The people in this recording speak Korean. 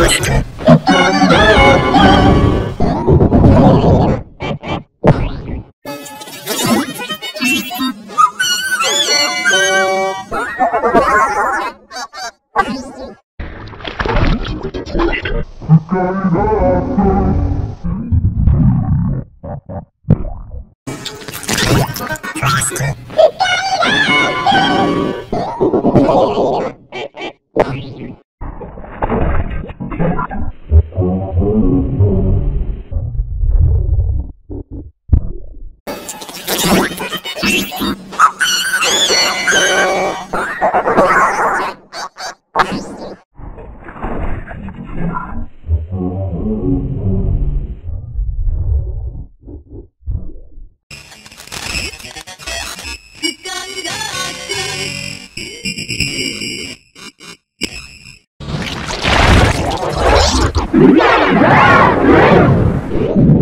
Sky Doctor! Yeah!